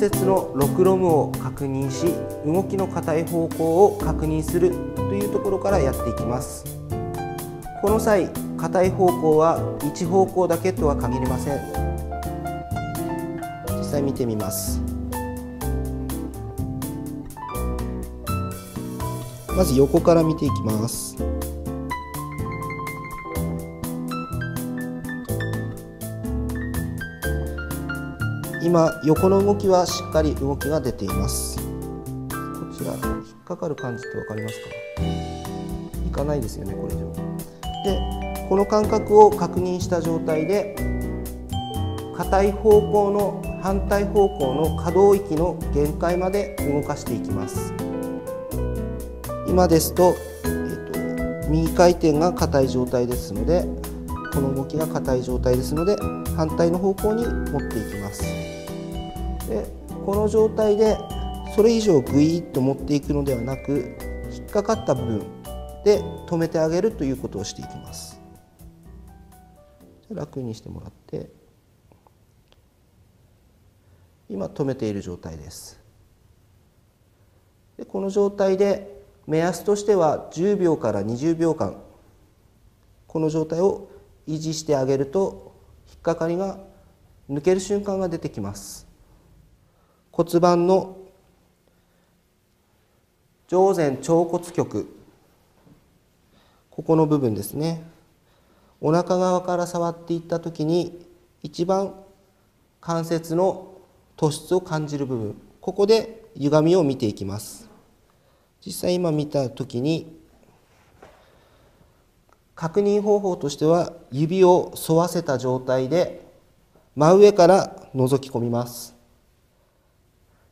節のロクロムを確認し動きの硬い方向を確認するというところからやっていきます。この際硬い方向は一方向だけとは限りません。実際見てみます。まず横から見ていきます。今横の動きはしっかり動きが出ています。こちら引っかかる感じって分かりますか？いかないですよねこれ以上でこの感覚を確認した状態で硬い方向の反対方向の可動域の限界まで動かしていきます。今ですと,、えーと、右回転が硬い状態ですのでこの動きが硬い状態ですので反対の方向に持っていきます。でこの状態でそれ以上グイッと持っていくのではなく引っかかった部分で止めてあげるということをしていきます。楽にしてもらって今止めている状態です。でこの状態で目安としては10秒から20秒間この状態を維持してあげると引っかかりが抜ける瞬間が出てきます。骨盤の上前腸骨極ここの部分ですね。お腹側から触っていった時に一番関節の突出を感じる部分。ここで歪みを見ていきます。実際今見た時に確認方法としては指を沿わせた状態で真上から覗き込みます。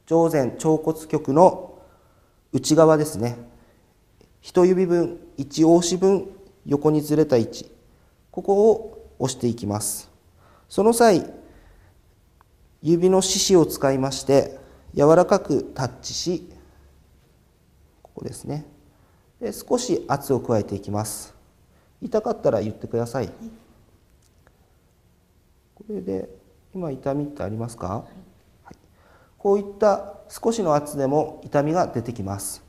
上前腸骨極の内側ですね。一指分一押し分横にずれた位置。ここを押していきます。その際指の四肢を使いまして柔らかくタッチしここですね。で少し圧を加えていきます。痛かったら言ってください。これで今痛みってありますか、はい、こういった少しの圧でも痛みが出てきます。